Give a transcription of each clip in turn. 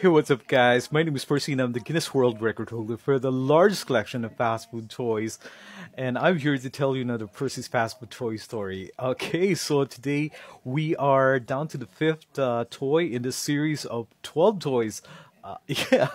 Hey, what's up, guys? My name is Percy, and I'm the Guinness World Record holder for the largest collection of fast food toys. And I'm here to tell you another Percy's fast food toy story. Okay, so today we are down to the fifth uh, toy in the series of 12 toys uh, yeah,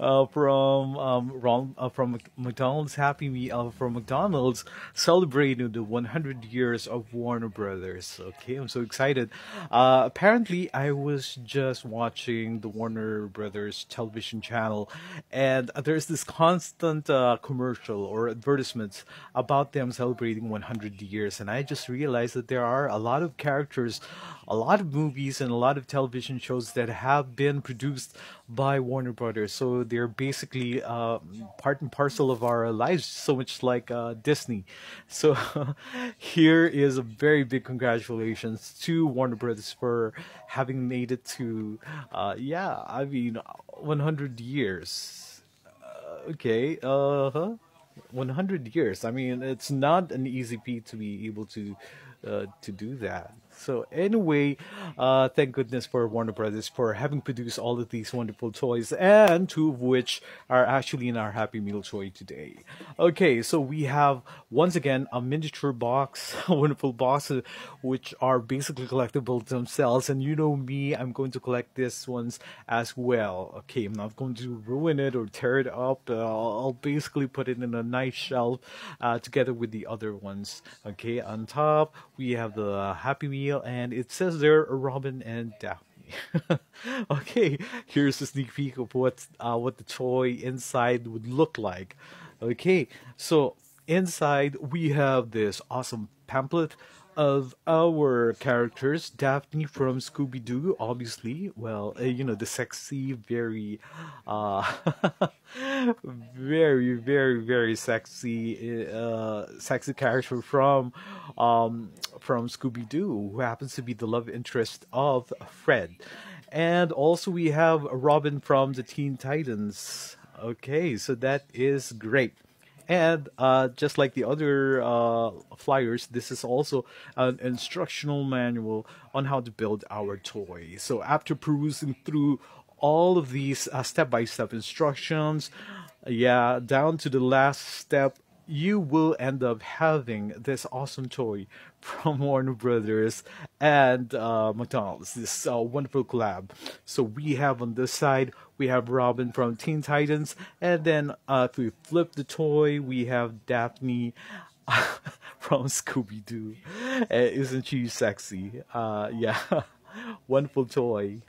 uh, from um, Ron, uh, from McDonald's Happy Meal uh, from McDonald's celebrating the 100 years of Warner Brothers. Okay, I'm so excited. Uh, apparently, I was just watching the Warner Brothers television channel, and there's this constant commercial or advertisements about them celebrating 100 years, and I just realized that there are a lot of characters, a lot of movies, and a lot of television shows that have been produced by Warner Brothers. So they're basically uh, part and parcel of our lives, so much like uh, Disney. So here is a very big congratulations to Warner Brothers for having made it to, uh, yeah, I mean, 100 years. Uh, okay, uh huh. 100 years. I mean, it's not an easy feat to be able to uh, to do that. So anyway, uh, thank goodness for Warner Brothers for having produced all of these wonderful toys, and two of which are actually in our Happy Meal toy today. Okay, so we have once again a miniature box, wonderful boxes, which are basically collectible themselves. And you know me, I'm going to collect these ones as well. Okay, I'm not going to ruin it or tear it up. Uh, I'll basically put it in a nice shelf uh, together with the other ones. Okay, on top we have the Happy Meal and it says there Robin and Daphne. okay, here's a sneak peek of what uh, what the toy inside would look like. Okay, so inside we have this awesome pamphlet of our characters, Daphne from Scooby Doo, obviously. Well, uh, you know, the sexy, very, uh, very, very, very sexy, uh, sexy character from, um, from Scooby Doo, who happens to be the love interest of Fred. And also we have Robin from the Teen Titans. Okay, so that is great. And uh, just like the other uh, flyers, this is also an instructional manual on how to build our toy. So after perusing through all of these step by step instructions, yeah, down to the last step, you will end up having this awesome toy from Warner Brothers and uh, McDonald's. This uh, wonderful collab. So we have on this side we have Robin from Teen Titans, and then uh, if we flip the toy, we have Daphne. from Scooby Doo, uh, isn't she sexy? Uh, yeah, wonderful toy.